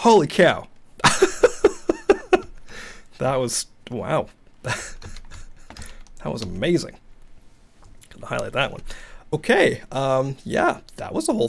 Holy cow. that was, wow. that was amazing. Gonna highlight that one. Okay, um, yeah, that was the whole